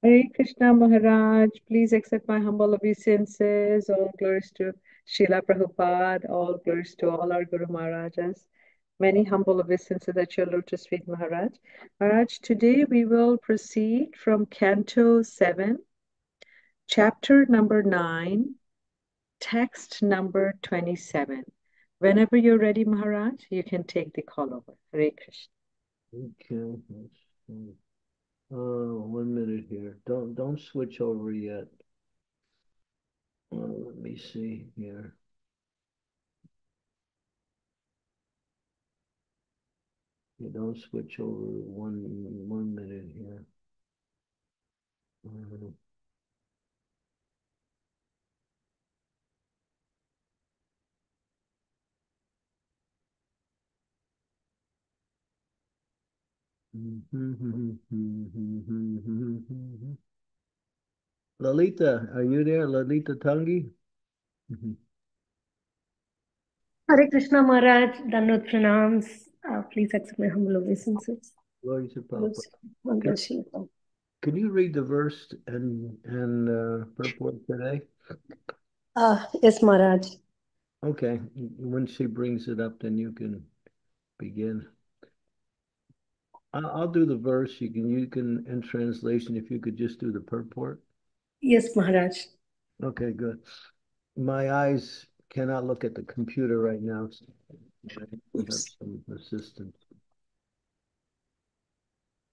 Hare Krishna Maharaj, please accept my humble obeisances. All glories to Srila Prabhupada, all glories to all our Guru Maharajas. Many humble obeisances at your lotus feet, Maharaj. Maharaj, today we will proceed from Canto 7, chapter number 9, text number 27. Whenever you're ready, Maharaj, you can take the call over. Hare Krishna. Okay. Uh, one minute here. Don't don't switch over yet. Uh, let me see here. You don't switch over one one minute here. Uh, Lalita, are you there? Lalita Tangi? Hare Krishna Maharaj, Danut pranams. Uh, please accept my humble obeisances. Glory to Prabhupada. Can you read the verse and and uh, purport today? Uh, yes, Maharaj. Okay. When she brings it up, then you can begin. I'll, do the verse. You can you can in translation. If you could just do the purport. Yes, Maharaj. Okay, good. My eyes cannot look at the computer right now. So have some assistance.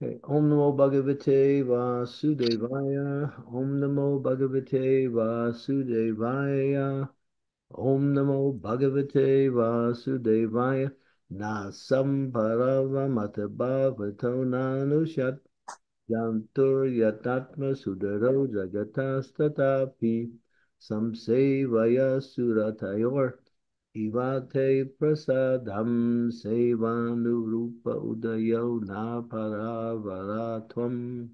Okay. Om Namo Bhagavate Vasudevaya. Om Namo Bhagavate Vasudevaya. Om Namo Bhagavate Vasudevaya. Nasam Parava Matabhavato Nanushat. Yantur Yatatma Sudaro Jagatas Samsevaya Suratayor Ivate Prasadam Sevanurupa Udayo Naparavaratvam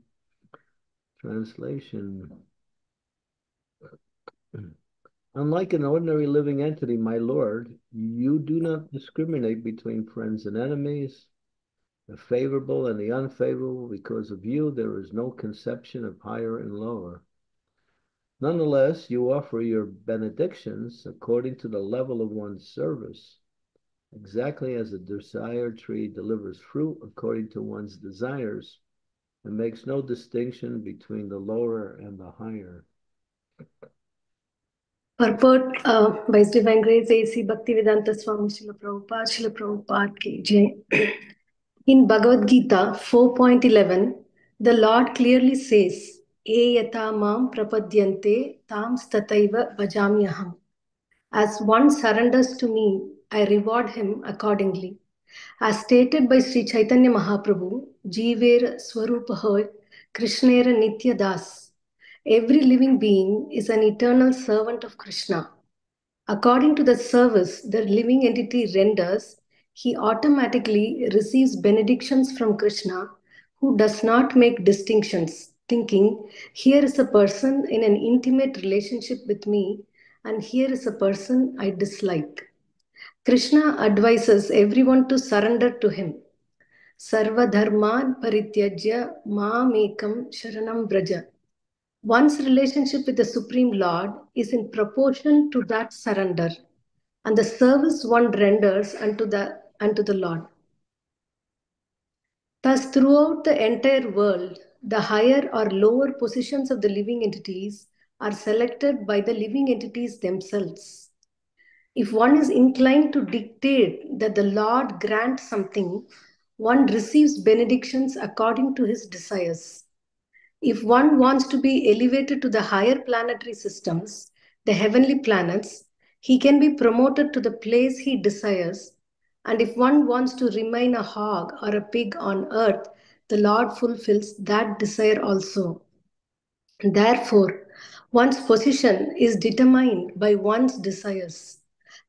Translation. Unlike an ordinary living entity, my Lord, you do not discriminate between friends and enemies, the favorable and the unfavorable. Because of you, there is no conception of higher and lower. Nonetheless, you offer your benedictions according to the level of one's service, exactly as a desired tree delivers fruit according to one's desires and makes no distinction between the lower and the higher. Purport uh, by His Divine Grace A.C. Bhaktivedanta Swami Srila Prabhupada, Srila Prabhupada ki jai. In Bhagavad Gita 4.11, the Lord clearly says, E yata mam prapadyante tam stataiva bhajamyaham. As one surrenders to me, I reward him accordingly. As stated by Sri Chaitanya Mahaprabhu, Jeever Swarupahoy Krishnera Nitya Das. Every living being is an eternal servant of Krishna. According to the service the living entity renders, he automatically receives benedictions from Krishna, who does not make distinctions, thinking, here is a person in an intimate relationship with me, and here is a person I dislike. Krishna advises everyone to surrender to him. Sarva dharman parityajya mamekam sharanam braja. One's relationship with the Supreme Lord is in proportion to that surrender and the service one renders unto the, unto the Lord. Thus, throughout the entire world, the higher or lower positions of the living entities are selected by the living entities themselves. If one is inclined to dictate that the Lord grant something, one receives benedictions according to his desires. If one wants to be elevated to the higher planetary systems, the heavenly planets, he can be promoted to the place he desires. And if one wants to remain a hog or a pig on earth, the Lord fulfills that desire also. Therefore, one's position is determined by one's desires.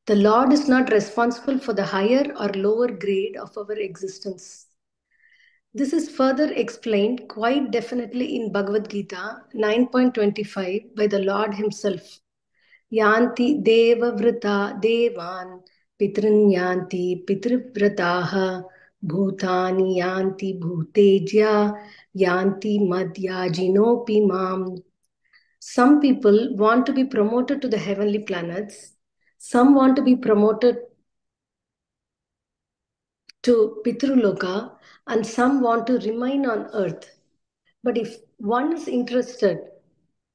The Lord is not responsible for the higher or lower grade of our existence. This is further explained quite definitely in Bhagavad Gita 9.25 by the Lord Himself. Yanti deva vrita devan pitrin yanti pitrivrataha bhutani yanti bhutejya yanti madhyajinopi mam. Some people want to be promoted to the heavenly planets. Some want to be promoted to Pitruloka, and some want to remain on earth. But if one is interested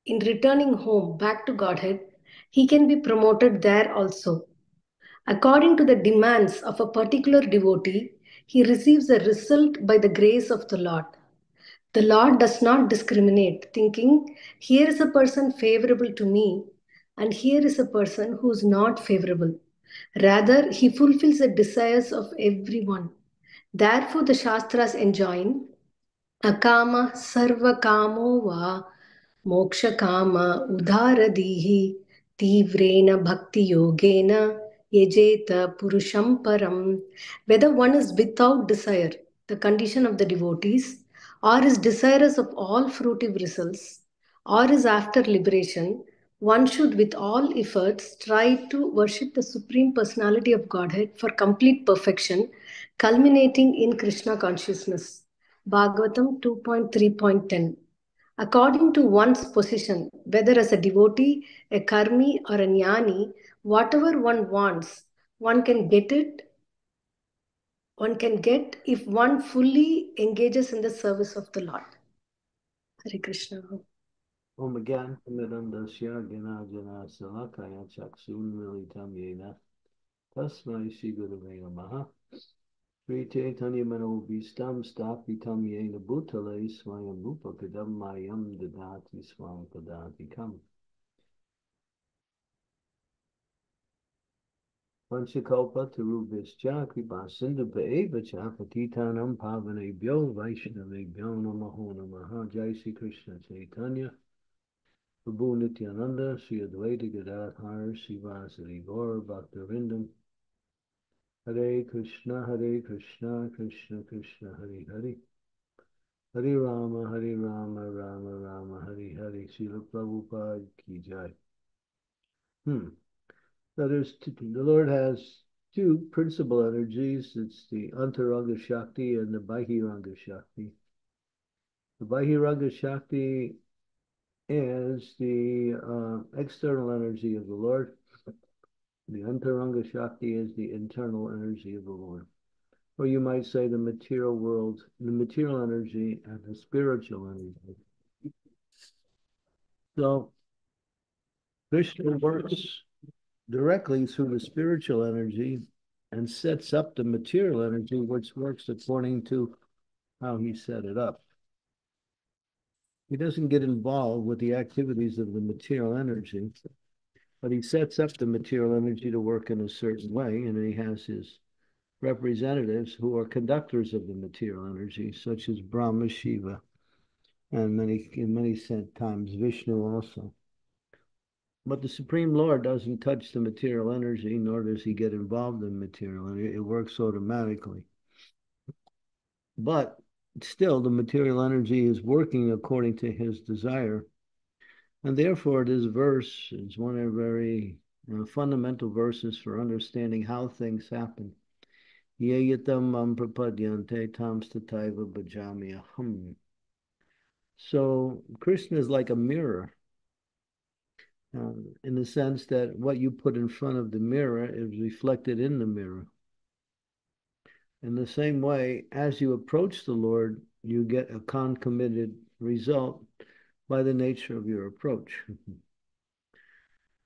in returning home back to Godhead, he can be promoted there also. According to the demands of a particular devotee, he receives a result by the grace of the Lord. The Lord does not discriminate, thinking, here is a person favorable to me, and here is a person who is not favorable. Rather, he fulfills the desires of everyone. Therefore, the Shastras enjoin akama sarva kamo va moksha kama udharadihi tivrena bhakti yogena yajeta purusham param. Whether one is without desire, the condition of the devotees, or is desirous of all fruitive results, or is after liberation, one should with all efforts try to worship the Supreme Personality of Godhead for complete perfection, culminating in Krishna consciousness. Bhagavatam 2.3.10. According to one's position, whether as a devotee, a karmi, or a jnani, whatever one wants, one can get it. One can get if one fully engages in the service of the Lord. Hare Krishna. Om again, Midandasya Gana Jana Salakaya Chaksun Militam Yena Tasmai Shigurave Namaha Sri Chaitanya Manobhistam Stapitam Yena Bhutale Swayam Upakadam Mayam Dadati Swam Padati Kam. Panchakalpa Tarubhischa Kripa Sindhu Paevacha Patitanam Pavanebhyo Vaishnavebhyo Namaho Namaha. Jai Sri Krishna Chaitanya. Prabhu Nityananda, Sri Advaita Gadadhar, Srivasari Gaur, Bhaktivinoda, Hare Krishna, Hare Krishna, Krishna Krishna, Hare Hare, Hare Rama, Hare Rama, Rama Rama, Hare Hare, Srila Prabhupada Ki Jai. Hmm. So there's two, the Lord has two principal energies. It's the Antaranga Shakti and the Bahiranga Shakti. The Bahiranga Shakti is the uh, external energy of the Lord. The Antaranga Shakti is the internal energy of the Lord. Or you might say the material world, the material energy and the spiritual energy. So Krishna works directly through the spiritual energy and sets up the material energy, which works according to how he set it up he doesn't get involved with the activities of the material energy, but he sets up the material energy to work in a certain way, and he has his representatives who are conductors of the material energy, such as Brahma, Shiva, and many in many times Vishnu also. But the Supreme Lord doesn't touch the material energy, nor does he get involved in material energy. It works automatically. But still the material energy is working according to his desire. And therefore, this verse is one of the very fundamental verses for understanding how things happen. So, Krishna is like a mirror uh, in the sense that what you put in front of the mirror is reflected in the mirror. In the same way, as you approach the Lord, you get a concomitant result by the nature of your approach. Mm-hmm.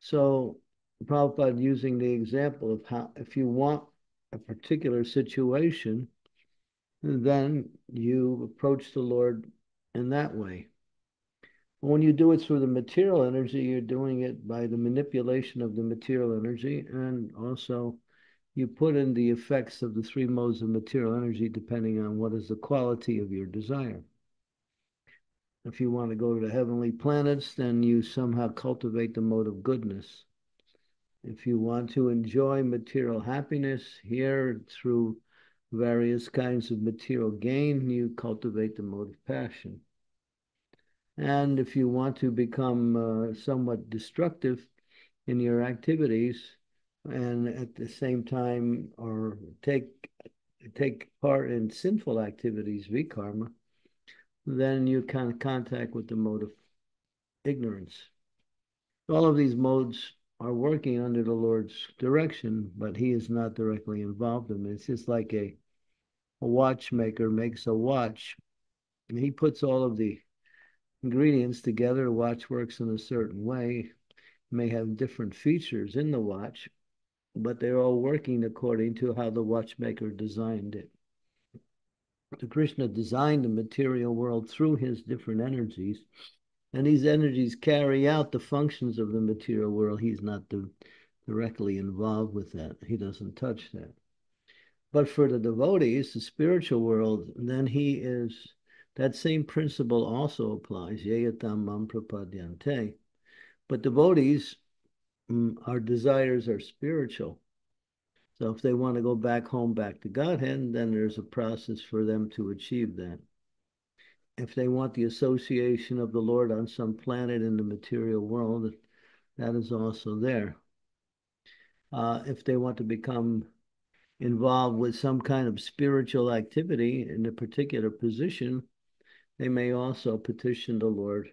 so, Prabhupada using the example of how, if you want a particular situation, then you approach the Lord in that way. When you do it through the material energy, you're doing it by the manipulation of the material energy and also you put in the effects of the three modes of material energy depending on what is the quality of your desire. If you want to go to the heavenly planets, then you somehow cultivate the mode of goodness. If you want to enjoy material happiness here through various kinds of material gain, you cultivate the mode of passion. And if you want to become uh, somewhat destructive in your activities, and at the same time or take take part in sinful activities, vikarma, then you can contact with the mode of ignorance. All of these modes are working under the Lord's direction, but he is not directly involved in it. It's just like a, a watchmaker makes a watch. And he puts all of the ingredients together. A watch works in a certain way, may have different features in the watch, but they're all working according to how the watchmaker designed it. So Krishna designed the material world through his different energies, and these energies carry out the functions of the material world. He's not the, directly involved with that. He doesn't touch that. But for the devotees, the spiritual world, then he is that same principle also applies. Yeyatam mam prapadyante. But devotees, mm, our desires are spiritual. So if they want to go back home, back to Godhead, then there's a process for them to achieve that. If they want the association of the Lord on some planet in the material world, that is also there. Uh, if they want to become involved with some kind of spiritual activity in a particular position, they may also petition the Lord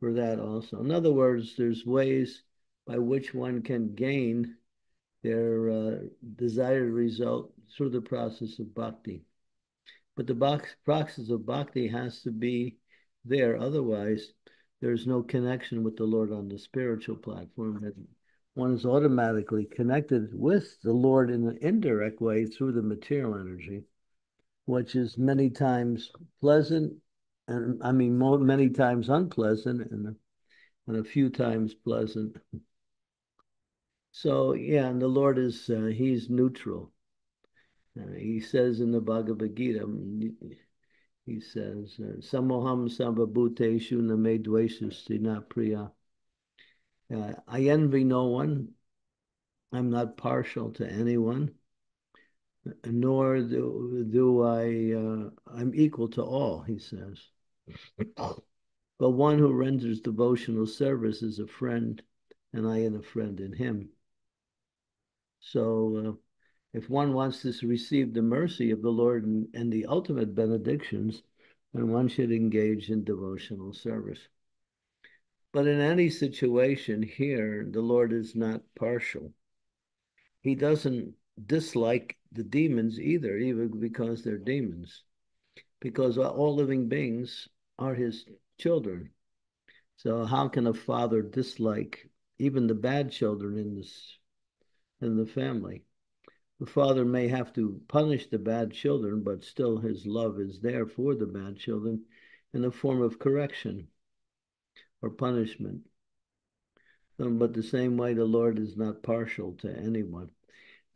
for that also. In other words, there's ways by which one can gain their uh, desired result through the process of bhakti. But the process of bhakti has to be there. Otherwise, there's no connection with the Lord on the spiritual platform. One is automatically connected with the Lord in an indirect way through the material energy, which is many times pleasant, and I mean many times unpleasant, and and a few times pleasant. So yeah, and the Lord is uh, he's neutral. Uh, he says in the Bhagavad Gita, mm, he says, uh, Samoham priya. Uh, I envy no one. I'm not partial to anyone, nor do, do I, uh, I'm equal to all, he says. but one who renders devotional service is a friend, and I am a friend in him. So uh, if one wants to receive the mercy of the Lord and, and the ultimate benedictions, then one should engage in devotional service. But in any situation here, the Lord is not partial. He doesn't dislike the demons either, even because they're demons, because all living beings are his children. So how can a father dislike even the bad children in this in the family. The father may have to punish the bad children, but still his love is there for the bad children in the form of correction or punishment. Um, but the same way, the Lord is not partial to anyone.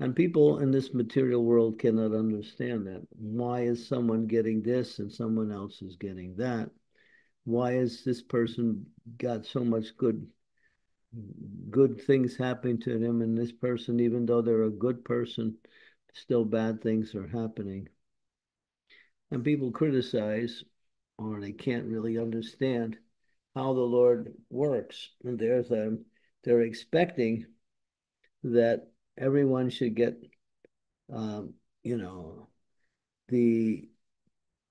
And people in this material world cannot understand that. Why is someone getting this and someone else is getting that? Why is this person got so much good good things happening to them and this person even though they're a good person still bad things are happening. And people criticize or they can't really understand how the lord works. And there's a they're expecting that everyone should get um, you know the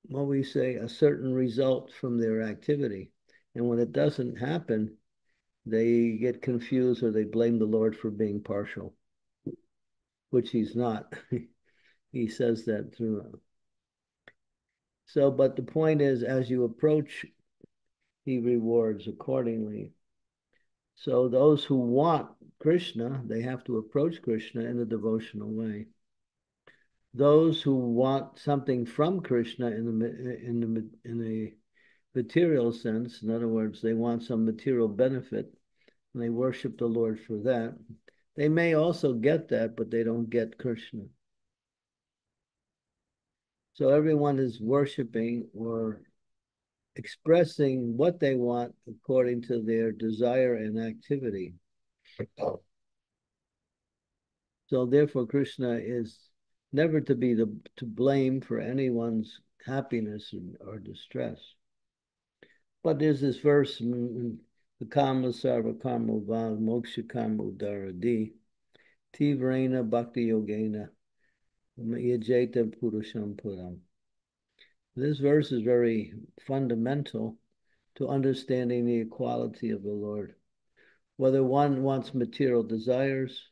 what we say a certain result from their activity. And when it doesn't happen they get confused or they blame the Lord for being partial, which he's not. he says that through. So, but the point is, as you approach, he rewards accordingly. So, those who want Krishna, they have to approach Krishna in a devotional way. Those who want something from Krishna in the in the in a material sense. In other words, they want some material benefit and they worship the Lord for that. They may also get that, but they don't get Krishna. So everyone is worshiping or expressing what they want according to their desire and activity. So therefore, Krishna is never to be the, to blame for anyone's happiness or distress. But there's this verse the Kama Sarva Karma Val Moksha Karma Udaradi Tivrena Bhakti Yogena Yajeta Purusham Puram. This verse is very fundamental to understanding the equality of the Lord. Whether one wants material desires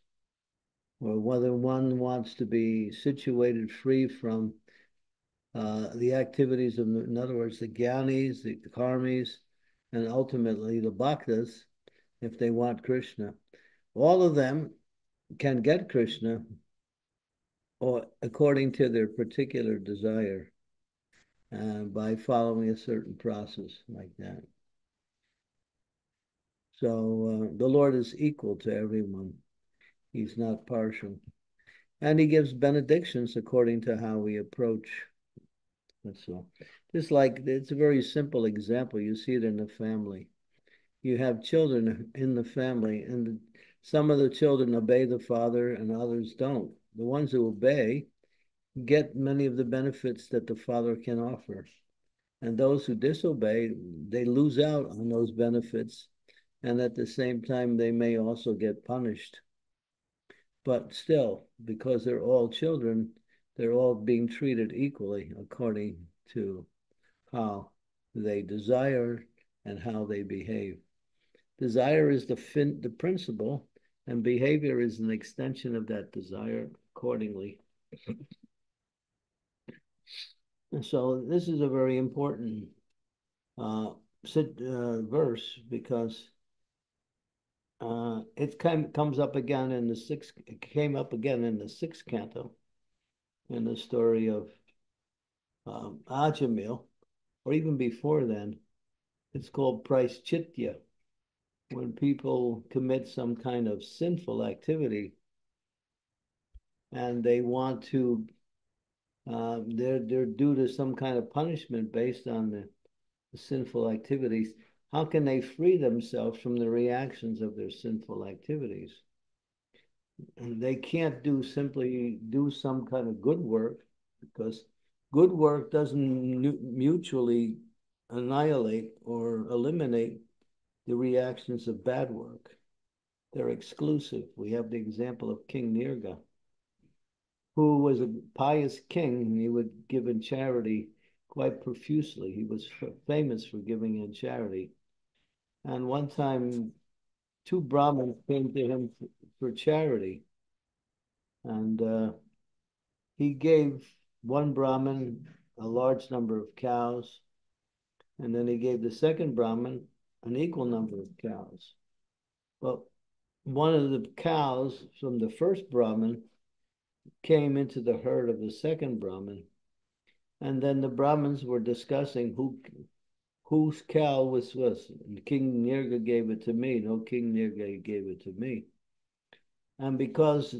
or whether one wants to be situated free from uh, the activities of, in other words, the Gyanis, the Karmis, and ultimately the Bhaktas, if they want Krishna. All of them can get Krishna or according to their particular desire uh, by following a certain process like that. So uh, the Lord is equal to everyone. He's not partial. And he gives benedictions according to how we approach. That's all. Just like it's a very simple example. You see it in the family. You have children in the family, and some of the children obey the father and others don't. The ones who obey get many of the benefits that the father can offer. And those who disobey, they lose out on those benefits. And at the same time, they may also get punished. But still, because they're all children, they're all being treated equally according to how they desire and how they behave. Desire is the fin- the principle, and behavior is an extension of that desire accordingly. so this is a very important uh, uh, verse because uh, it came, comes up again in the sixth. It came up again in the sixth canto, in the story of um, Ajamil, or even before then. It's called Prayaschitta when people commit some kind of sinful activity and they want to uh, they're they're due to some kind of punishment based on the, the, sinful activities how can they free themselves from the reactions of their sinful activities they can't do simply do some kind of good work because good work doesn't mutually annihilate or eliminate the reactions of bad work. They're exclusive. We have the example of King Nirga, who was a pious king and he would give in charity quite profusely. He was famous for giving in charity. And one time, two Brahmins came to him for charity. And uh, he gave one Brahmin a large number of cows. And then he gave the second Brahmin an equal number of cows. But one of the cows from the first Brahmin came into the herd of the second Brahmin. And then the Brahmins were discussing who whose cow was was. And King Nirga gave it to me. No, King Nirga gave it to me. And because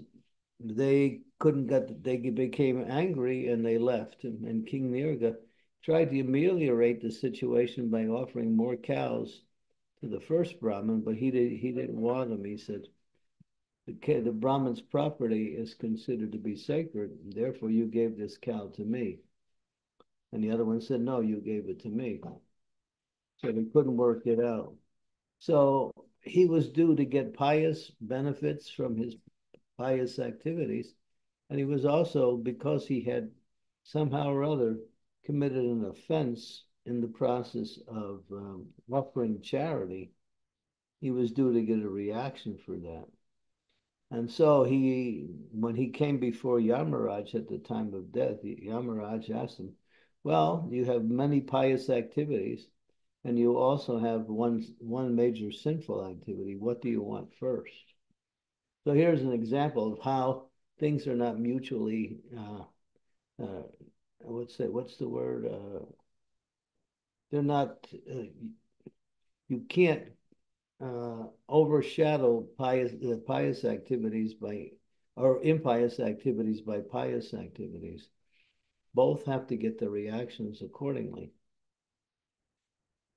they couldn't get, they became angry and they left. And, and King Nirga tried to ameliorate the situation by offering more cows to the first Brahmin, but he did he didn't want them. He said, the, the Brahmin's property is considered to be sacred, therefore you gave this cow to me. And the other one said, no, you gave it to me. So they couldn't work it out. So he was due to get pious benefits from his pious activities. And he was also, because he had somehow or other committed an offense in the process of um, offering charity, he was due to get a reaction for that. And so he, when he came before Yamaraj at the time of death, Yamaraj asked him, well, you have many pious activities, and you also have one, one major sinful activity. What do you want first? So here's an example of how things are not mutually, uh, uh, what's what's the word? Uh, they're not, uh, you can't uh, overshadow pious, uh, pious activities by, or impious activities by pious activities. Both have to get the reactions accordingly.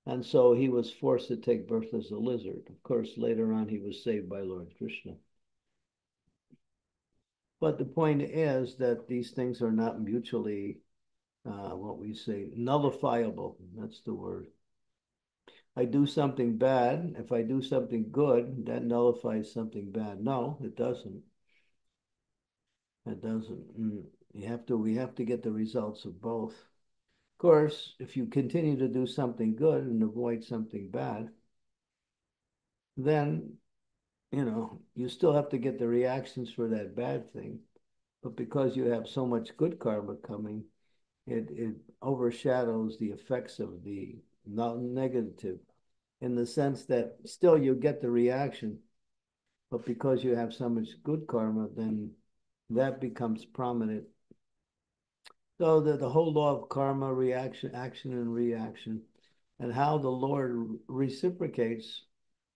And so he was forced to take birth as a lizard. Of course, later on, he was saved by Lord Krishna. But the point is that these things are not mutually uh, what we say, nullifiable. That's the word. I do something bad. If I do something good, that nullifies something bad. No, it doesn't. It doesn't. Mm, you have to. We have to get the results of both. Course, if you continue to do something good and avoid something bad, then, you know, you still have to get the reactions for that bad thing. But because you have so much good karma coming, it, it overshadows the effects of the negative in the sense that still you get the reaction, but because you have so much good karma, then that becomes prominent. So the, the whole law of karma, reaction, action and reaction, and how the Lord reciprocates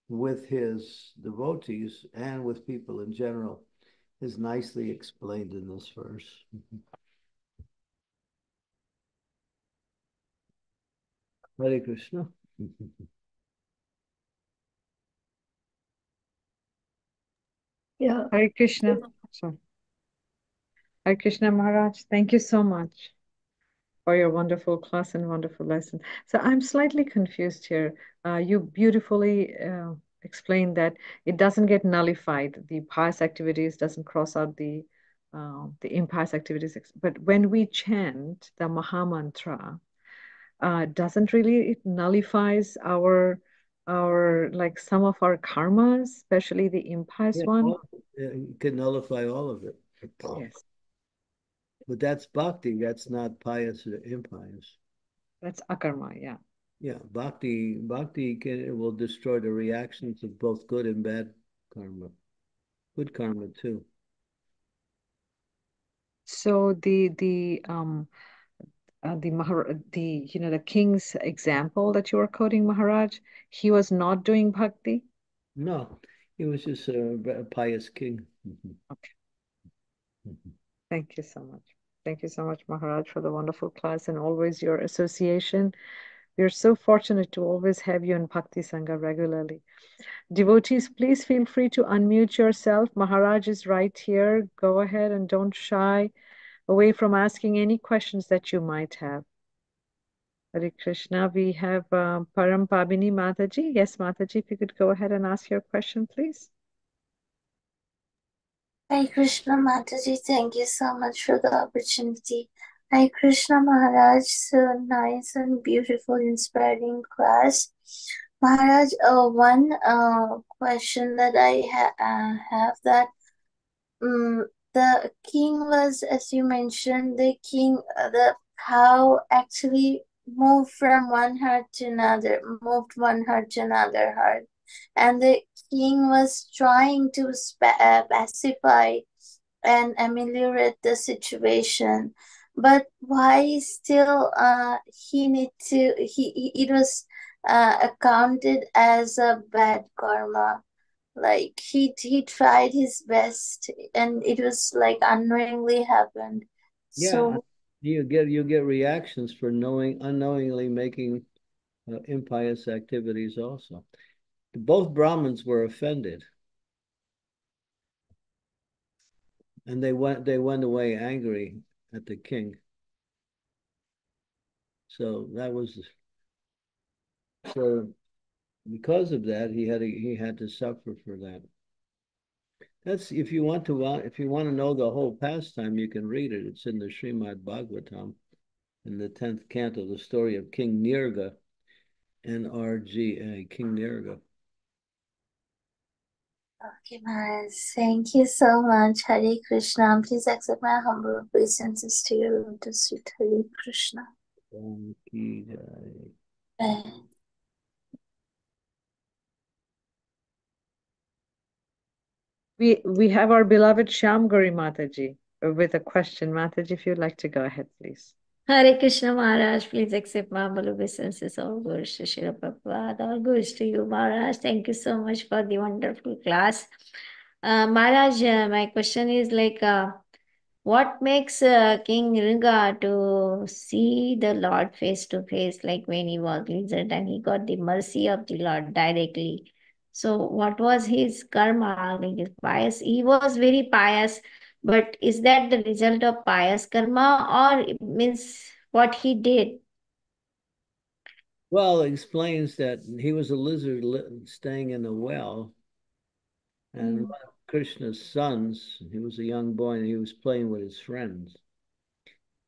with his devotees and with people in general is nicely explained in this verse. Mm-hmm. Hare Krishna. Yeah. Hare Krishna. Sorry. Hare Krishna Maharaj, thank you so much for your wonderful class and wonderful lesson. So I'm slightly confused here. Uh, you beautifully uh, explained that it doesn't get nullified. The pious activities doesn't cross out the uh, the impious activities. But when we chant the Maha Mantra, uh, doesn't really it nullifies our our like some of our karmas, especially the impious yeah, one. All, you can nullify all of it. Yes. But that's bhakti. That's not pious or impious. That's akarma. Yeah. Yeah, bhakti. Bhakti can will destroy the reactions of both good and bad karma. Good karma too. So the the um uh, the Mahar the you know the king's example that you were quoting Maharaj, he was not doing bhakti. No, he was just a, a pious king. Okay. Thank you so much. Thank you so much, Maharaj, for the wonderful class and always your association. We are so fortunate to always have you in Bhakti Sangha regularly. Devotees, please feel free to unmute yourself. Maharaj is right here. Go ahead and don't shy away from asking any questions that you might have. Hare Krishna, we have um, Param Pabini Mataji. Yes, Mataji, if you could go ahead and ask your question, please. Hare Krishna Mataji, thank you so much for the opportunity. Hare Krishna Maharaj, so nice and beautiful, inspiring class. Maharaj, uh, one uh, question that I ha uh, have that um, the king was, as you mentioned, the king, uh, the how actually moved from one heart to another, moved one heart to another heart. And the king was trying to uh, pacify and ameliorate the situation. But why still uh, he need to, he, he it was uh, accounted as a bad karma. Like he he tried his best and it was like unknowingly happened. Yeah so you get you get reactions for knowing unknowingly making uh, impious activities also both brahmins were offended and they went they went away angry at the king so that was so because of that, he had to, he had to suffer for that. That's if you want to if you want to know the whole pastime, you can read it. It's in the Srimad Bhagavatam, in the tenth canto, the story of King Nirga, N-R-G-A, King Nirga. Okay, Maharaj. Thank you so much. Hare Krishna. Please accept my humble obeisances to your lotus feet. Hare Krishna. Thank you. We we have our beloved Shyam Gauri Mataji uh, with a question. Mataji, if you'd like to go ahead, please. Hare Krishna Maharaj, please accept my humble obeisances. All glories to Srila Prabhupada. All glories to you, Maharaj. Thank you so much for the wonderful class. Uh, Maharaj, uh, my question is like, uh, what makes uh, King Nrunga to see the Lord face to face, like when he was lizard and he got the mercy of the Lord directly? So what was his karma? Like his pious, he was very pious, but is that the result of pious karma or it means what he did? Well, it explains that he was a lizard staying in a well, and mm. one of Krishna's sons, he was a young boy, and he was playing with his friends.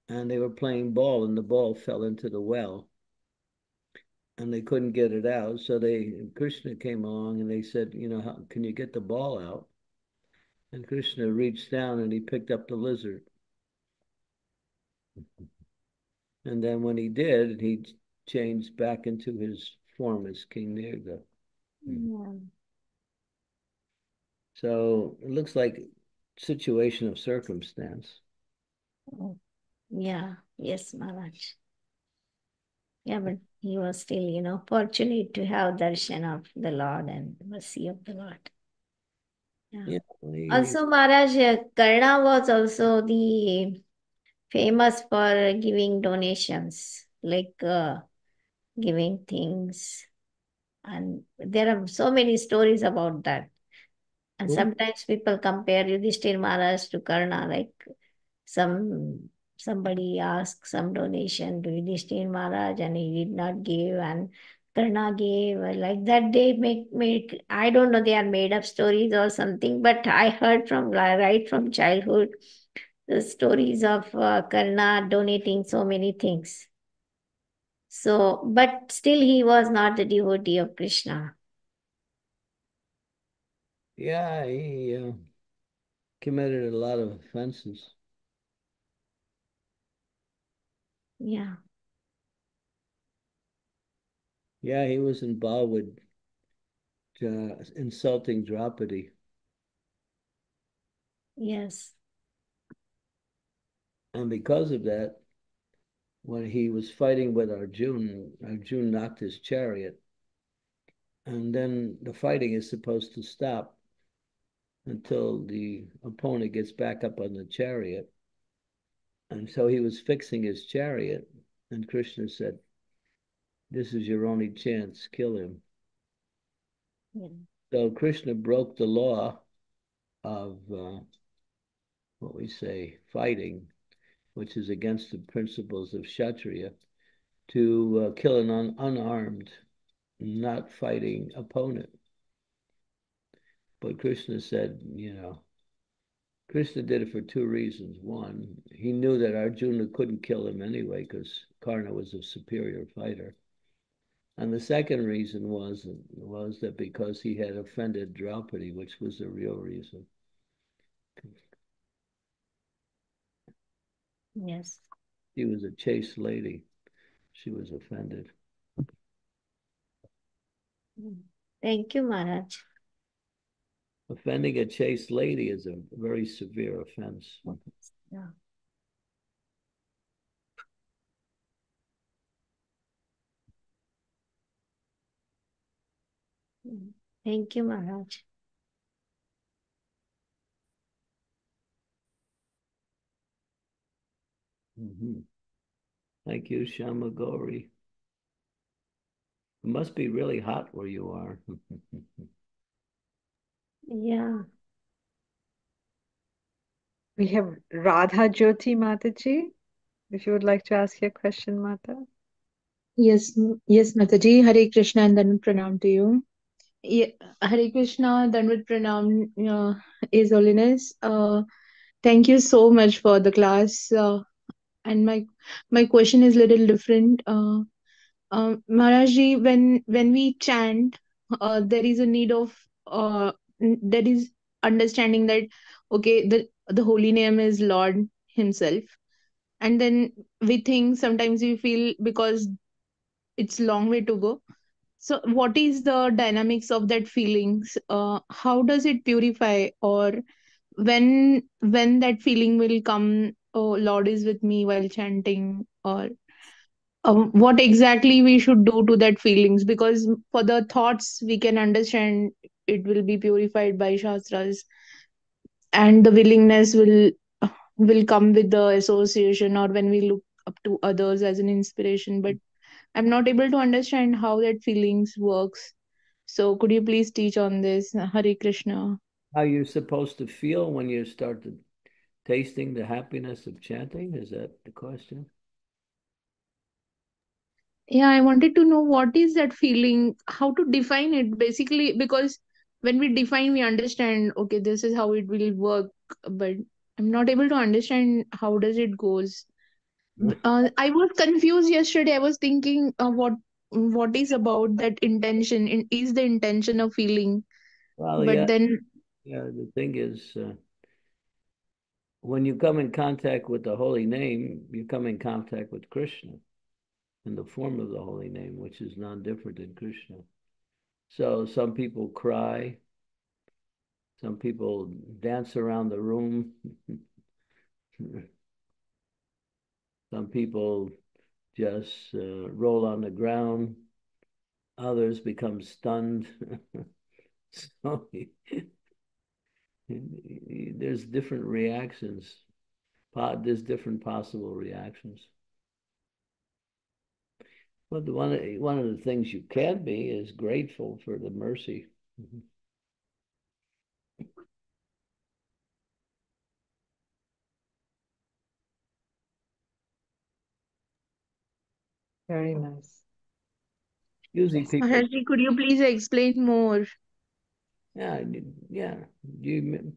and they were playing ball, and the ball fell into the well, and they couldn't get it out. So they Krishna came along, and they said, you know, how, can you get the ball out? And Krishna reached down and he picked up the lizard. And then when he did, he changed back into his form as King Nirga. Yeah. So it looks like situation of circumstance. Oh, yeah. Yes, Maharaj. Yeah, but he was still, you know, fortunate to have darshan of the Lord and mercy of the Lord. Yeah. Yeah. he- Also, Maharaj, uh, Karna was also the famous for giving donations, like uh, giving things. And there are so many stories about that. And sometimes people compare Yudhishthir Maharaj to Karna, like some somebody asked some donation to Yudhishthir Maharaj and he did not give, and Karna gave. Like that, they make make. I don't know. They are made up stories or something, but I heard from right from childhood the stories of uh, Karna donating so many things. So, but still, he was not the devotee of Krishna. Yeah, he uh, committed a lot of offenses. Yeah. Yeah, he was involved with uh, insulting Draupadi. Yes. And because of that, when he was fighting with Arjun, Arjun knocked his chariot. And then the fighting is supposed to stop until the opponent gets back up on the chariot. And so he was fixing his chariot, and Krishna said, This is your only chance, kill him. Yeah. So Krishna broke the law of uh, what we say, fighting, which is against the principles of Kshatriya, to uh, kill an un- unarmed, not fighting opponent. But Krishna said, you know, Krishna did it for two reasons. One, he knew that Arjuna couldn't kill him anyway because Karna was a superior fighter. And the second reason was was that because he had offended Draupadi, which was the real reason. Yes. She was a chaste lady. She was offended. Thank you, Maharaj. Offending a chaste lady is a very severe offense. Yeah. Thank you, Maharaj. Mhm. Thank you, Shyam Gauri. It must be really hot where you are. Yeah. We have Radha Jyoti Mataji. If you would like to ask your question, Mata. Yes, m- yes, Mataji. Hare Krishna and Dandavat Pranam to you. Ye- Hare Krishna, Dandavat Pranam, uh, His Holiness. Uh, thank you so much for the class. Uh, and my my question is a little different. Uh, uh, Maharaji, when when we chant, uh, there is a need of uh, there is understanding that okay, the the holy name is Lord Himself, and then we think sometimes we feel because it's long way to go. So what is the dynamics of that feelings? Uh, how does it purify or when when that feeling will come, oh Lord is with me while chanting or um, what exactly we should do to that feelings because for the thoughts we can understand it will be purified by shastras and the willingness will will come with the association or when we look up to others as an inspiration but i'm not able to understand how that feelings works so could you please teach on this hare krishna How you're supposed to feel when you start to tasting the happiness of chanting? Is that the question? yeah i wanted to know what is that feeling how to define it basically because when we define we understand okay this is how it will work but i'm not able to understand how does it goes uh, I was confused yesterday. I was thinking uh, what what is about that intention? In, is the intention of feeling? Well, but yeah, then yeah. The thing is, uh, when you come in contact with the holy name, you come in contact with Krishna in the form of the holy name, which is non-different than Krishna. So some people cry, some people dance around the room. some people just uh, roll on the ground. Others become stunned. so there's different reactions. There's different possible reactions. But the one one of the things you can be is grateful for the mercy. Mm-hmm. Very nice. Usually people. Maharajji, could you please explain more? Yeah, yeah. You,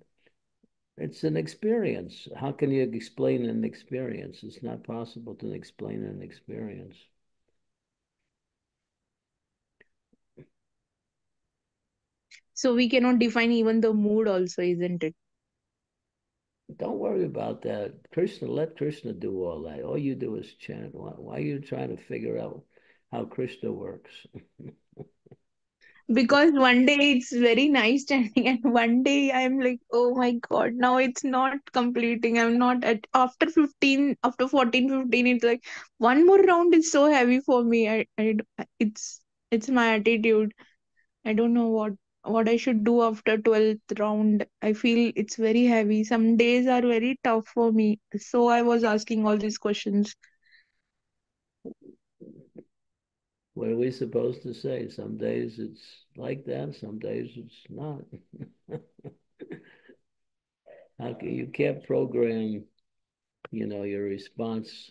it's an experience. How can you explain an experience? It's not possible to explain an experience. So we cannot define even the mood also, isn't it? Don't worry about that. Krishna, let Krishna do all that. All you do is chant. Why, why are you trying to figure out how Krishna works? because one day it's very nice chanting and one day i'm like oh my god now it's not completing i'm not at after 15 after 14 15 it's like one more round is so heavy for me i, I it's it's my attitude i don't know what what I should do after 12th round. I feel it's very heavy. Some days are very tough for me. So I was asking all these questions. What are we supposed to say? Some days it's like that, some days it's not. How can, you can't program, you know, your response.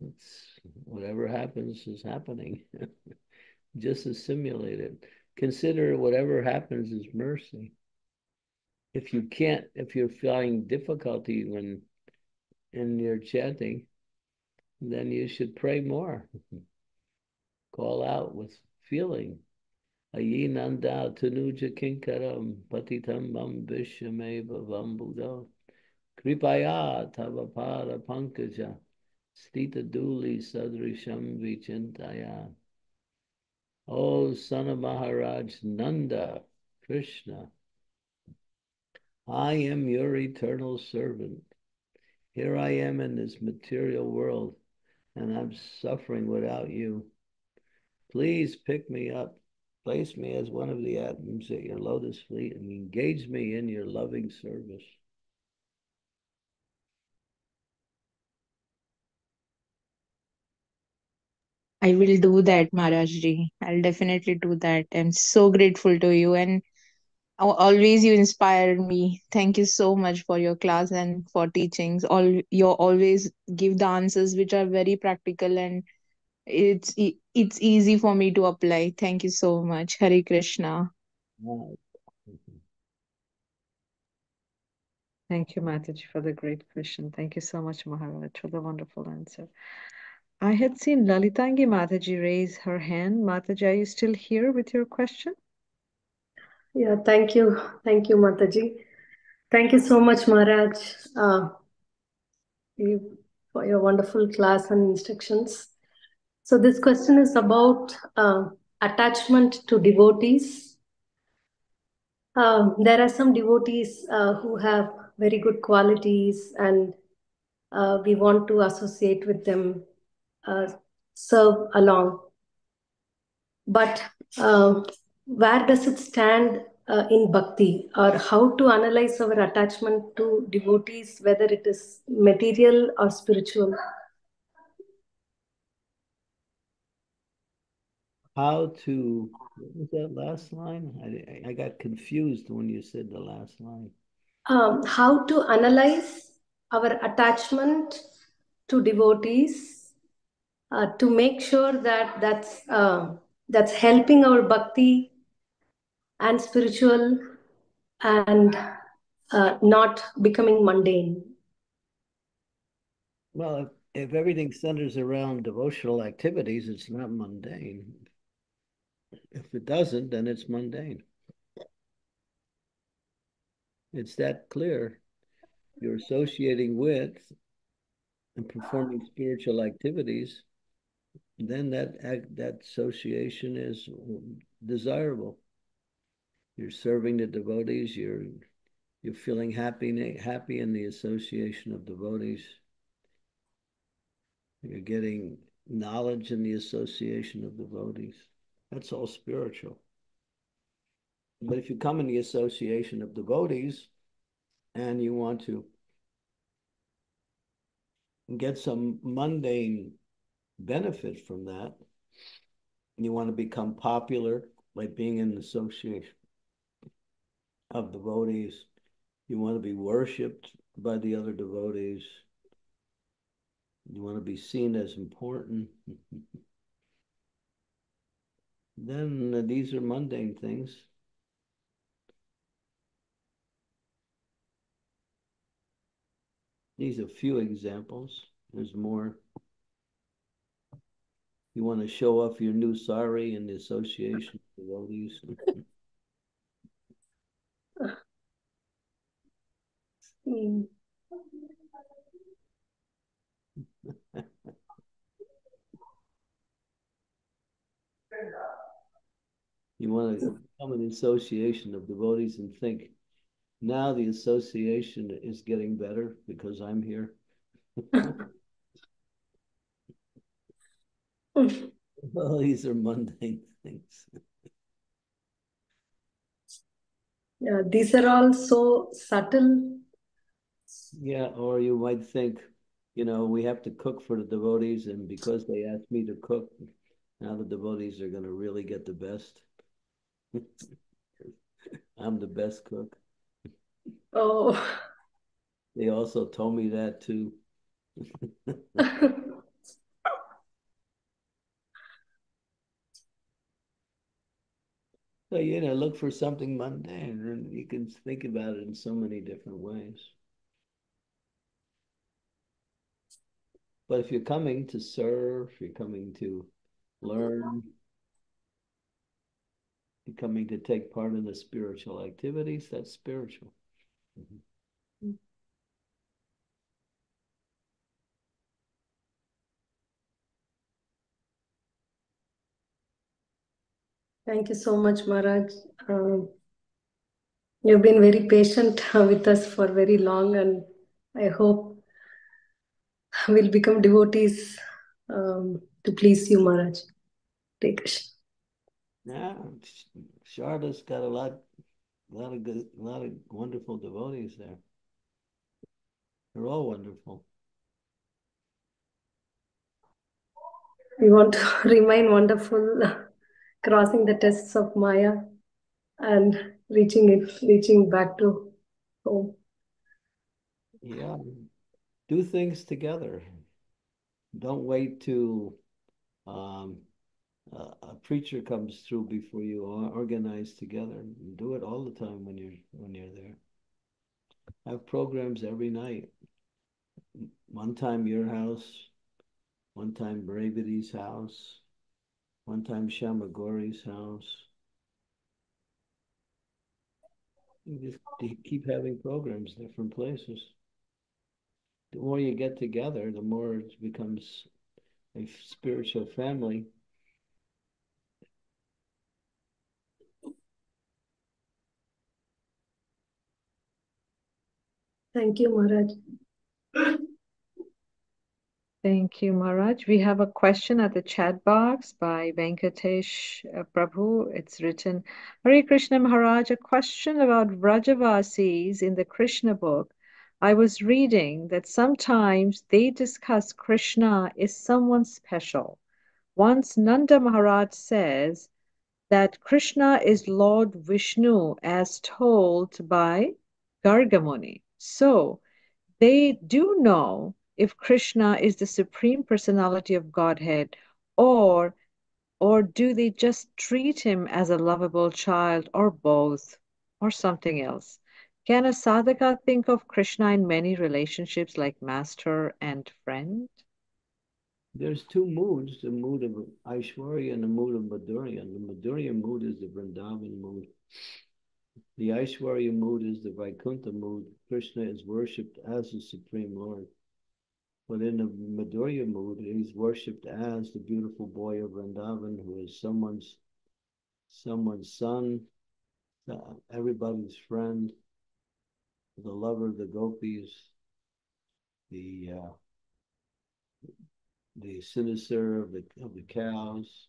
It's whatever happens is happening. Just assimilate it consider whatever happens as mercy. If you can't, if you're feeling difficulty when in your chanting, then you should pray more. Call out with feeling. Ayinanda tanuja kinkaram patitam bam vishameva vambudo. Kripaya tavapada pankaja. Stita duli sadrisham vichintaya. O son of Maharaj Nanda, Krishna, I am your eternal servant. Here I am in this material world, and I'm suffering without you. Please pick me up, place me as one of the atoms at your lotus feet, and engage me in your loving service. I will do that, Maharajji. I'll definitely do that. I'm so grateful to you and always you inspire me. Thank you so much for your class and for teachings. All you always give the answers which are very practical and it's it's easy for me to apply. Thank you so much. Hari Krishna. Thank you, Mataji, for the great question. Thank you so much, Maharaj, for the wonderful answer. I had seen Lalitangi Mataji raise her hand. Mataji, are you still here with your question? Yeah, thank you. Thank you, Mataji. Thank you so much, Maharaj, uh, for your wonderful class and instructions. So this question is about uh, attachment to devotees. Uh, there are some devotees uh, who have very good qualities and uh, we want to associate with them uh, serve along. But uh, where does it stand uh, in bhakti or how to analyze our attachment to devotees, whether it is material or spiritual? How to, what was that last line? I, I got confused when you said the last line. Um, how to analyze our attachment to devotees uh, to make sure that that's uh, that's helping our bhakti and spiritual and uh, not becoming mundane well if everything centers around devotional activities, it's not mundane. If it doesn't, then it's mundane. It's that clear. You're associating with and performing spiritual activities, then that that association is desirable. You're serving the devotees. You're you're feeling happy happy in the association of devotees. You're getting knowledge in the association of devotees. That's all spiritual. But if you come in the association of devotees and you want to get some mundane benefit from that, you want to become popular by being in the association of devotees, you want to be worshipped by the other devotees, you want to be seen as important. then uh, these are mundane things. These are few examples. There's more. You want to show off your new sari in the association of devotees. mm. you want to become an association of devotees and think, now the association is getting better because I'm here. well, these are mundane things. Yeah, these are all so subtle. Yeah, or you might think, you know, we have to cook for the devotees, and because they asked me to cook, now the devotees are going to really get the best. I'm the best cook. Oh. They also told me that too. so, you know, look for something mundane and you can think about it in so many different ways. But if you're coming to serve, you're coming to learn, you're coming to take part in the spiritual activities, that's spiritual. Mm-hmm. Thank you so much, Maharaj. Um, you've been very patient with us for very long, and I hope we'll become devotees um, to please you, Maharaj. Take Krishna. Yeah, Sharda's got a lot, a lot of good, a lot of wonderful devotees there. They're all wonderful. We want to remain wonderful, crossing the tests of Maya and reaching it, reaching back to home. Yeah, do things together. Don't wait till um, a preacher comes through before you organize together. Do it all the time when you're when you're there. Have programs every night. One time your house, one time Bravity's house, one time Shyam Gauri's house. Just keep having programs different places the more you get together, the more it becomes a spiritual family. Thank you, Maharaj. Thank you, Maharaj. We have a question at the chat box by Venkatesh uh, Prabhu. It's written, Hare Krishna Maharaj, a question about Vrajavasis in the Krishna book. I was reading that sometimes they discuss Krishna is someone special. Once Nanda Maharaj says that Krishna is Lord Vishnu as told by Gargamuni. So they do know if Krishna is the supreme personality of Godhead or or do they just treat him as a lovable child or both or something else? Can a sadhaka think of Krishna in many relationships like master and friend? there's two moods, the mood of Aishwarya and the mood of Madhurya. And the Madhurya mood is the Vrindavan mood. The Aishwarya mood is the Vaikuntha mood. Krishna is worshipped as the Supreme Lord. But in the Madhurya mood, he's worshipped as the beautiful boy of Vrindavan, who is someone's someone's son, uh, everybody's friend, the lover of the gopis, the uh, the sinister of the of the cows.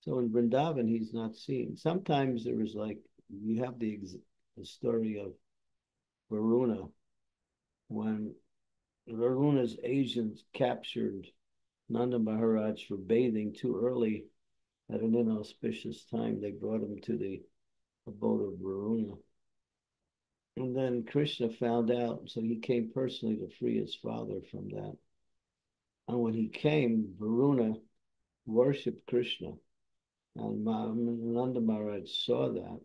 So in Vrindavan, he's not seen. Sometimes there is like you have the, the story of Varuna when Varuna's agents captured Nanda Maharaj for bathing too early at an inauspicious time. They brought him to the abode of Varuna. And then Krishna found out, so he came personally to free his father from that. And when he came, Varuna worshipped Krishna. And Nanda Maharaj saw that.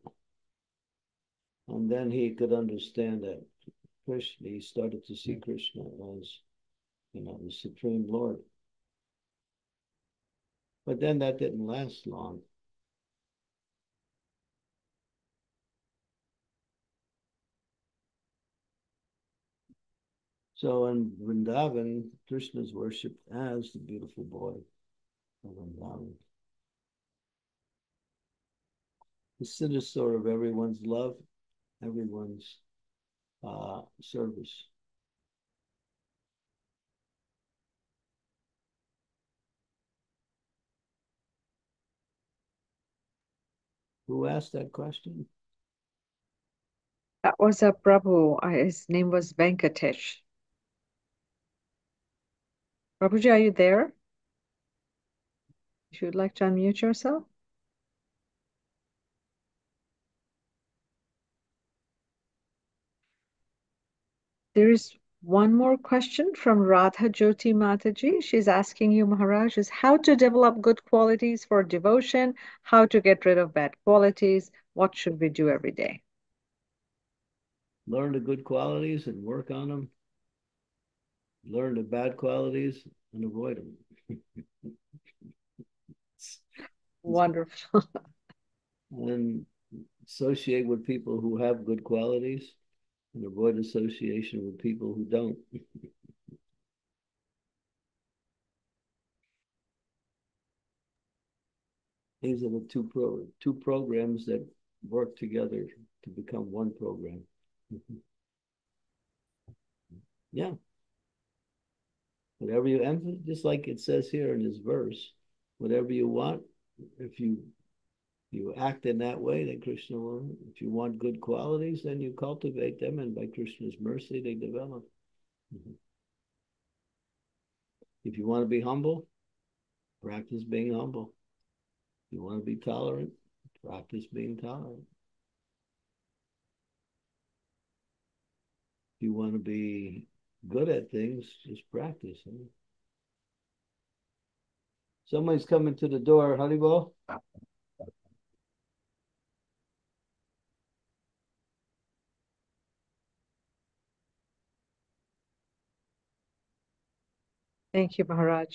And then he could understand that Krishna, he started to see Krishna as, you know, the Supreme Lord. But then that didn't last long. So in Vrindavan, Krishna is worshipped as the beautiful boy of Vrindavan. The sinister of everyone's love, everyone's uh, service. Who asked that question? That was a Prabhu. His name was Venkatesh. Prabhuji, are you there? If you'd like to unmute yourself. There is one more question from Radha Jyoti Mataji. She's asking you, Maharaj, is how to develop good qualities for devotion, how to get rid of bad qualities, what should we do every day? Learn the good qualities and work on them learn the bad qualities and avoid them. Wonderful. and associate with people who have good qualities and avoid association with people who don't. These are the two pro two programs that work together to become one program. yeah whatever you and just like it says here in this verse, whatever you want, if you you act in that way, then Krishna will. If you want good qualities, then you cultivate them, and by Krishna's mercy, they develop. Mm-hmm. If you want to be humble, practice being humble. If you want to be tolerant, practice being tolerant. If you want to be good at things, just practice. Huh? Somebody's coming to the door, Haribol. Thank you, Maharaj.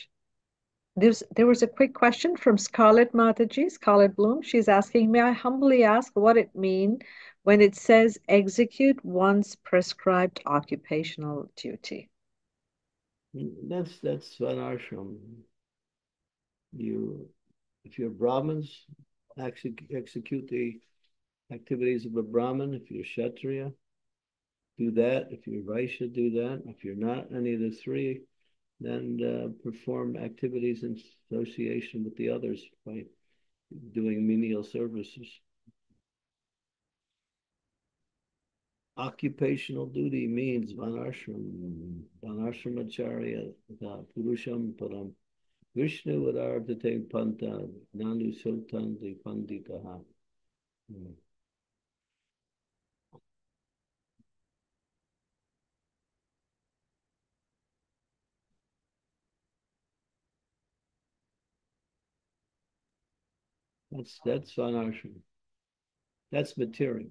There's, there was a quick question from Scarlett Mataji, Scarlett Bloom. She's asking, may I humbly ask what it means when it says execute one's prescribed occupational duty? Mm, that's that's Svanashram. You, if you're Brahmins, execute the activities of a Brahmin. If you're Kshatriya, do that. If you're Vaishya, do that. If you're not any of the three, then uh, perform activities in association with the others by doing menial services. occupational duty means varnashram, vanashramacharya, purusham param, Vishnu vadartate panta, nanu sultanti panditaha. Hmm. That's that's varnashram. That's material.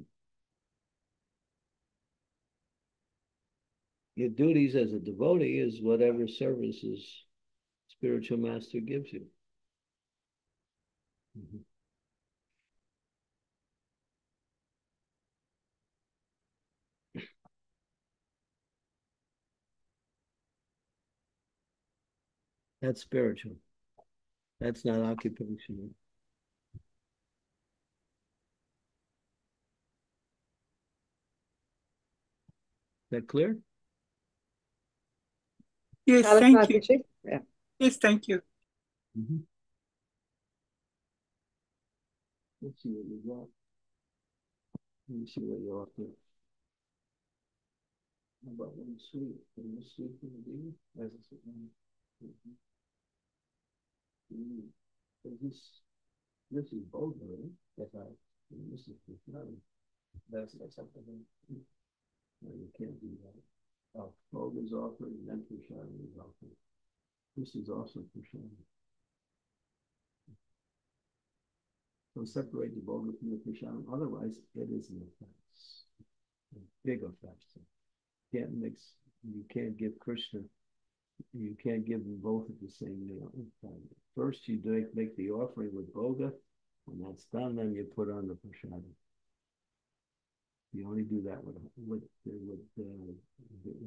your duties as a devotee is whatever services spiritual master gives you. Mhm. That's spiritual. That's not occupational. That clear? Yes, Got it, thank you. Mataji? Yeah. Yes, thank you. Mm-hmm. Let's see what you got. Let me see what you're up to. How about one sweet? Can you sweet from the beginning? As a certain- Mhm. Mm. So This, this is both of them. That's right. This is the none. That's, that's something. No, you can't do that. Oh, Bhoga is offered and then Prashadam is offered. This is also Prashadam. So separate the Bhoga from the Prashadam, otherwise it is an offense. A big offense. Can't mix, you can't give Krishna, you can't give them both at the same meal. First you do make the offering with Bhoga, when that's done, then you put on the Prashadam. You only do that with, with, with, uh,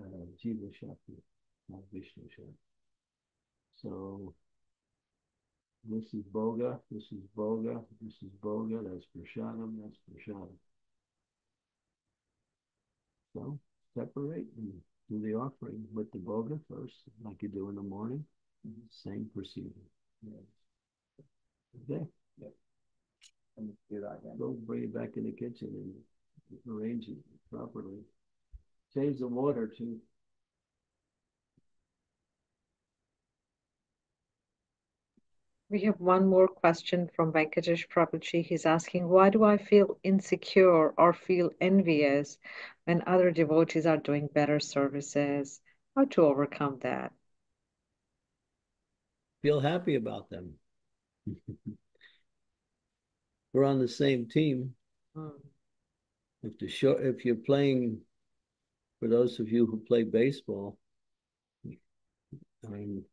uh, Jiva Shakti, not Vishnu Shakti. So this is Bhoga, this is Bhoga, this is Bhoga, that's Prashadam, that's Prashadam. So separate and do the offering with the Bhoga first, like you do in the morning. Same procedure. Okay. Yeah. And do that again. Go bring it back in the kitchen and arrange it properly. Change the water too. We have one more question from Venkatesh Prabhuji. He's asking, why do I feel insecure or feel envious when other devotees are doing better services? How to overcome that? Feel happy about them. We're on the same team. Hmm. If the if you're playing, for those of you who play baseball, mean,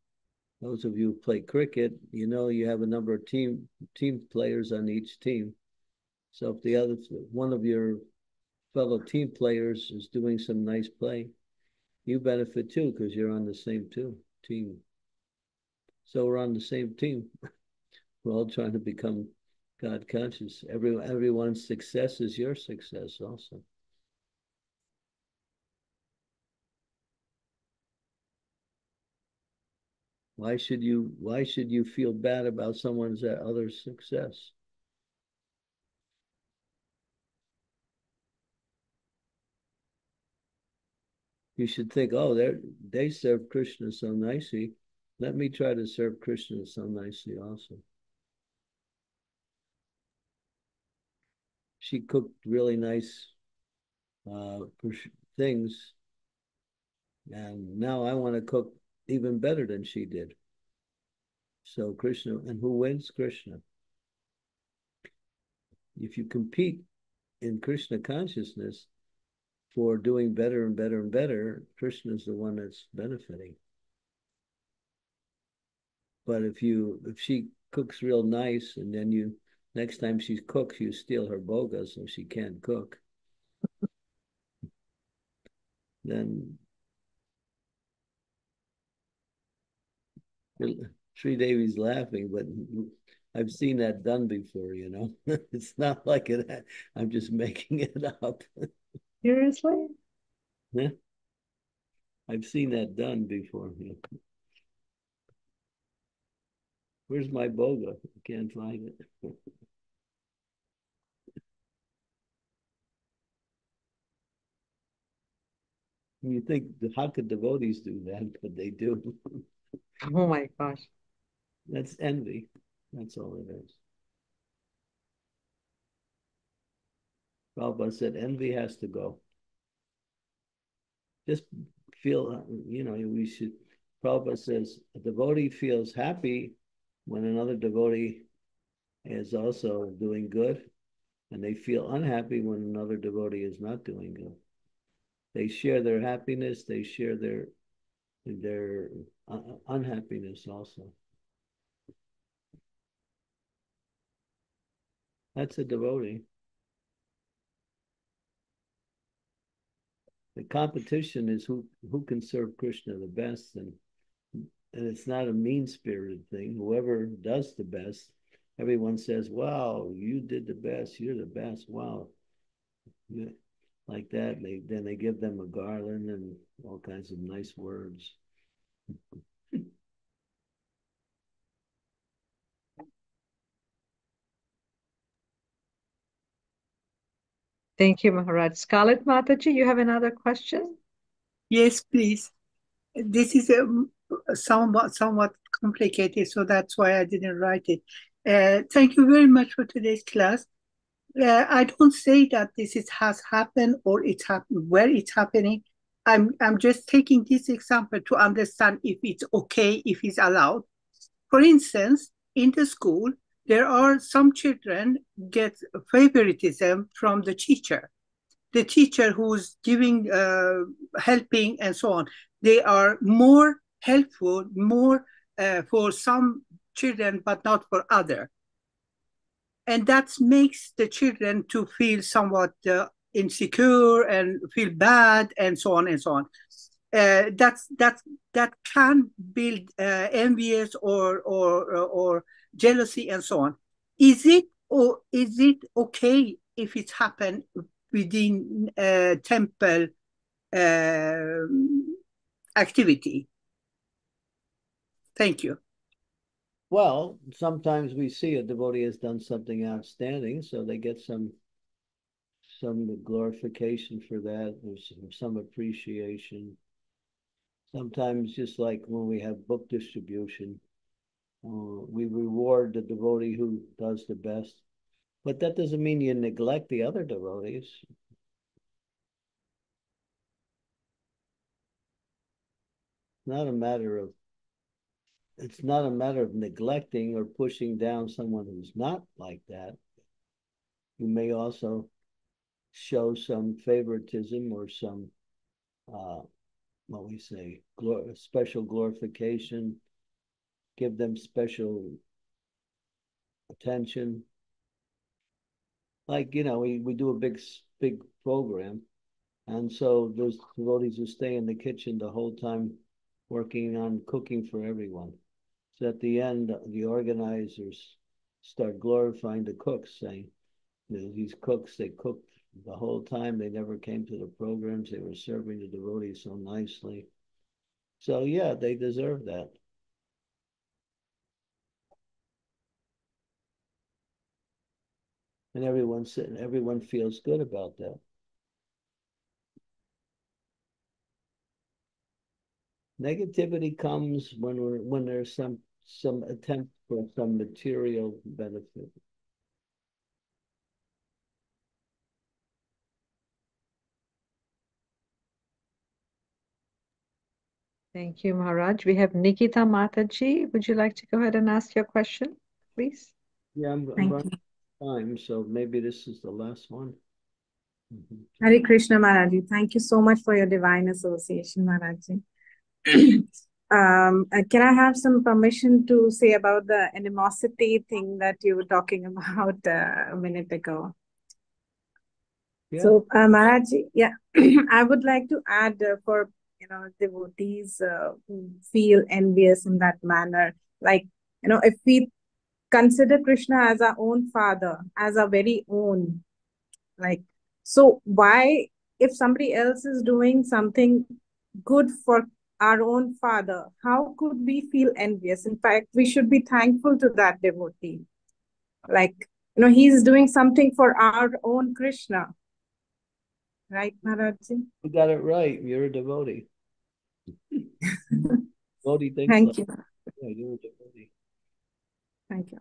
those of you who play cricket, you know you have a number of team team players on each team. So if the other one of your fellow team players is doing some nice play, you benefit too because you're on the same too, team. So we're on the same team. We're all trying to become God conscious. Every everyone's success is your success also. Why should you why should you feel bad about someone's uh, other success? You should think, oh, they they serve Krishna so nicely. Let me try to serve Krishna so nicely also. She cooked really nice uh, things, and now I want to cook even better than she did. So Krishna, and who wins? Krishna. If you compete in Krishna consciousness for doing better and better and better, Krishna is the one that's benefiting. But if you if she cooks real nice and then you next time she cooks you steal her bhoga so she can't cook, then Sri Devi's laughing, but I've seen that done before, you know. it's not like it I'm just making it up. Seriously? Yeah. I've seen that done before. Where's my bhoga? I can't find it. you think how could devotees do that? But they do. Oh my gosh. That's envy. That's all it is. Prabhupada said envy has to go. Just feel, uh, you know, we should, Prabhupada says, a devotee feels happy when another devotee is also doing good, and they feel unhappy when another devotee is not doing good. They share their happiness, they share their their uh, unhappiness also. That's a devotee. The competition is who who can serve Krishna the best, and and it's not a mean spirited thing. Whoever does the best, everyone says, "Wow, you did the best. You're the best. Wow." Yeah, like that. They then they give them a garland and all kinds of nice words. Thank you, Maharaj. Scarlet Mataji, you have another question? Yes, please. This is um, somewhat somewhat complicated, so that's why I didn't write it. Uh, thank you very much for today's class. Uh, I don't say that this is, has happened or it's happened where it's happening. I'm I'm just taking this example to understand if it's okay, if it's allowed. For instance, in the school, there are some children get favoritism from the teacher the teacher who's giving uh, helping and so on they are more helpful more uh, for some children but not for other and that makes the children to feel somewhat uh, insecure and feel bad and so on and so on. Uh, that's that that can build uh, envious or or or jealousy and so on. Is it or is it okay if it happened within uh, temple uh, activity? Thank you well sometimes we see a devotee has done something outstanding so they get some some glorification for that there's some, some appreciation sometimes just like when we have book distribution uh, we reward the devotee who does the best, but that doesn't mean you neglect the other devotees. Not a matter of it's not a matter of neglecting or pushing down someone who's not like that. You may also show some favoritism or some, uh, what we say, glor- special glorification give them special attention. Like, you know, we, we do a big, big program. And so those devotees who stay in the kitchen the whole time working on cooking for everyone. So at the end, the organizers start glorifying the cooks, saying, you know, these cooks, they cooked the whole time. They never came to the programs. They were serving the devotees so nicely. So yeah, they deserve that. and everyone's sitting, everyone feels good about that. Negativity comes when we're when there's some some attempt for some material benefit. Thank you, Maharaj. We have Nikita Mataji. Would you like to go ahead and ask your question, please? Yeah, I'm, I'm running time, so maybe this is the last one. Mm-hmm. Hare Krishna Maharaji. Thank you so much for your divine association, Maharaji. um, uh, can I have some permission to say about the animosity thing that you were talking about uh, a minute ago? Yeah. So, uh, Maharaji, yeah, I would like to add uh, for you know devotees uh, who feel envious in that manner, like you know, if we consider Krishna as our own father, as our very own. Like, so why, if somebody else is doing something good for our own father, how could we feel envious? In fact, we should be thankful to that devotee. Like, you know, he's doing something for our own Krishna. Right, Maharajji? You got it right. You're a devotee. devotee Thank like, you. Yeah, you're a devotee. Thank you,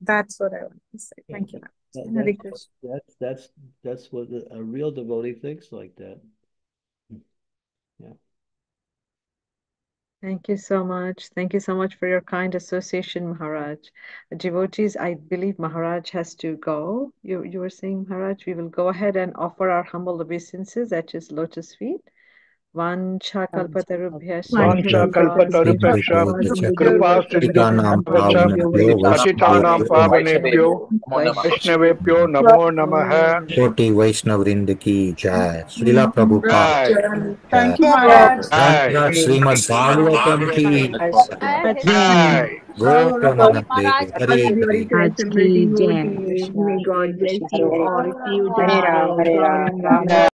That's what I want to say. Thank you. That, that's, that's, that's that's what a real devotee thinks like that. Yeah. Thank you so much. Thank you so much for your kind association, Maharaj. Devotees, I believe Maharaj has to go. You, you were saying, Maharaj, we will go ahead and offer our humble obeisances at his lotus feet. वाञ्छाकल्पतरुभ्यश्चितानां वैष्णवेभ्यो नमो नमः। कोटि वैष्णववृन्द की जय। श्रीला प्रभु श्रीमद भागवतम। की हरे राम हरे राम